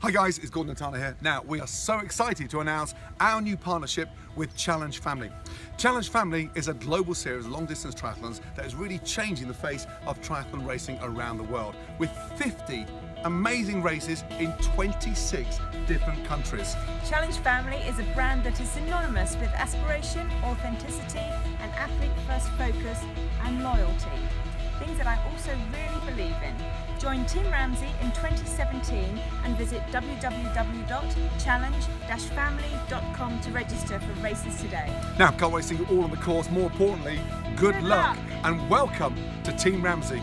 Hi guys, it's Gordon and Tana here. Now, we are so excited to announce our new partnership with Challenge Family. Challenge Family is a global series of long distance triathlons that is really changing the face of triathlon racing around the world with 50 amazing races in 26 different countries. Challenge Family is a brand that is synonymous with aspiration, authenticity and athlete first focus and loyalty. Things that I also really. Join Team Ramsay in 2017 and visit www.challenge-family.com to register for races today. Now, can't wait to see you all on the course. More importantly, good, Good luck luck. and welcome to Team Ramsay.